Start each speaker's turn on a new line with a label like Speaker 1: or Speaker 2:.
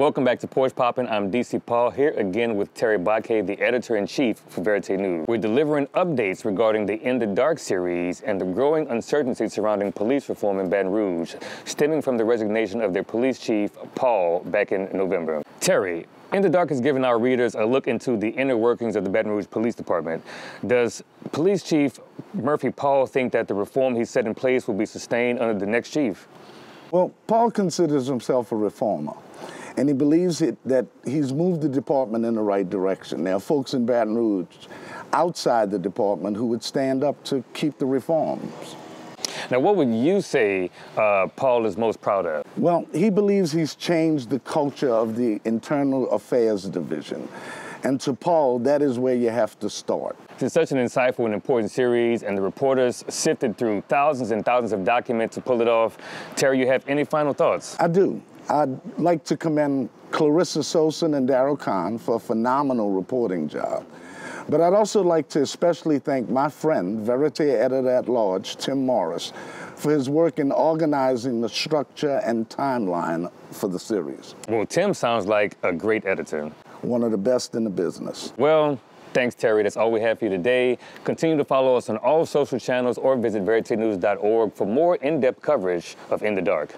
Speaker 1: Welcome back to Porch Poppin'. I'm DC Paul here again with Terry Baquet, the editor-in-chief for Verite News. We're delivering updates regarding the In the Dark series and the growing uncertainty surrounding police reform in Baton Rouge, stemming from the resignation of their police chief, Paul, back in November. Terry, in the Dark has given our readers a look into the inner workings of the Baton Rouge Police Department. Does Police Chief Murphy Paul think that the reform he set in place will be sustained under the next chief?
Speaker 2: Well, Paul considers himself a reformer and he believes it, that he's moved the department in the right direction. There are folks in Baton Rouge outside the department who would stand up to keep the reforms.
Speaker 1: Now, what would you say uh, Paul is most proud of?
Speaker 2: Well, he believes he's changed the culture of the Internal Affairs Division. And to Paul, that is where you have to start.
Speaker 1: It's such an insightful and important series, and the reporters sifted through thousands and thousands of documents to pull it off. Terry, you have any final thoughts?
Speaker 2: I do. I'd like to commend Clarissa Sosin and Daryl Khan for a phenomenal reporting job. But I'd also like to especially thank my friend, Verite Editor-at-Large, Tim Morris, for his work in organizing the structure and timeline for the series.
Speaker 1: Well, Tim sounds like a great editor.
Speaker 2: One of the best in the business.
Speaker 1: Well, Thanks, Terry. That's all we have for you today. Continue to follow us on all social channels or visit veritenews.org for more in-depth coverage of In the Dark.